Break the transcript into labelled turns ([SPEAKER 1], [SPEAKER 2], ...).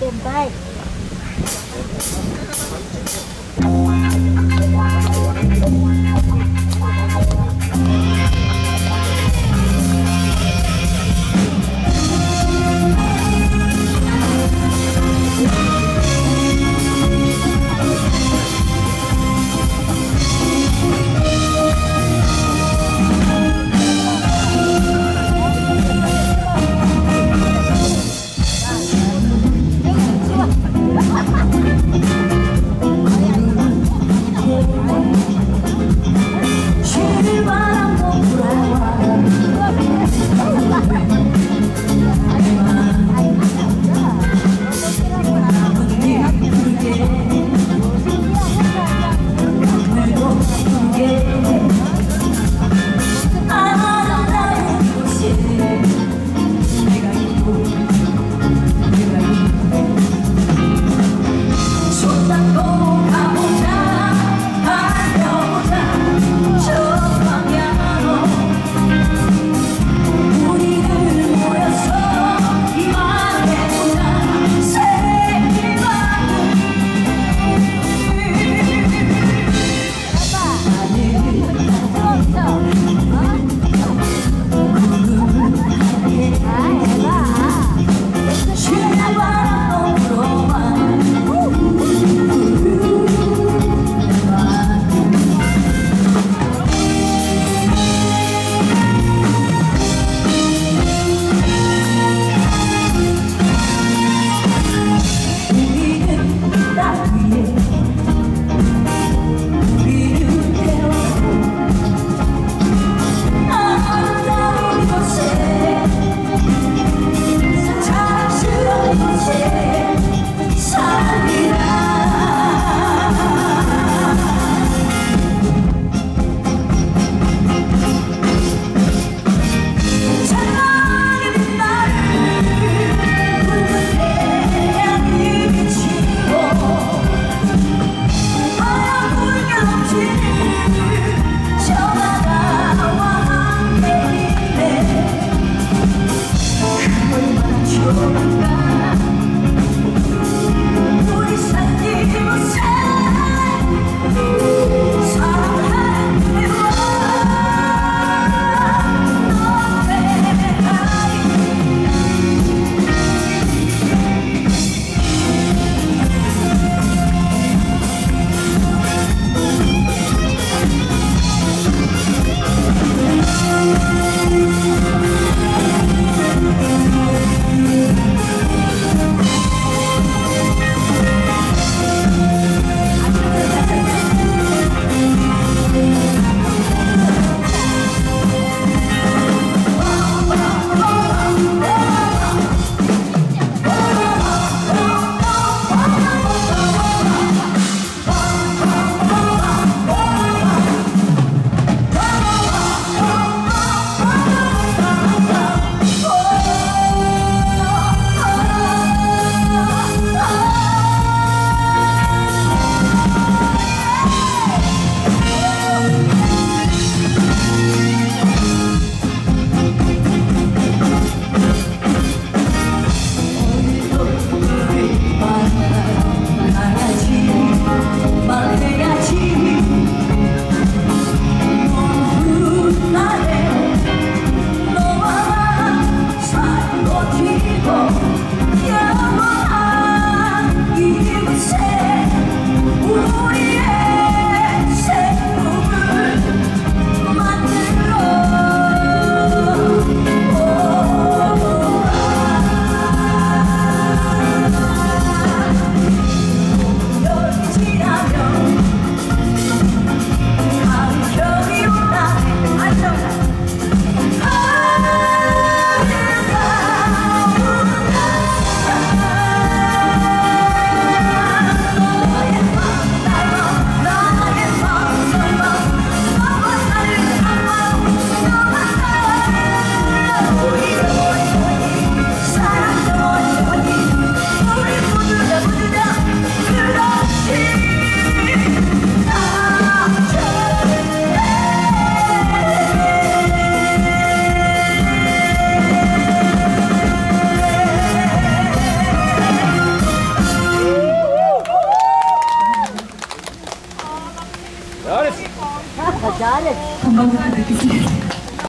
[SPEAKER 1] tiền vay Rezalet. Tamam, hadi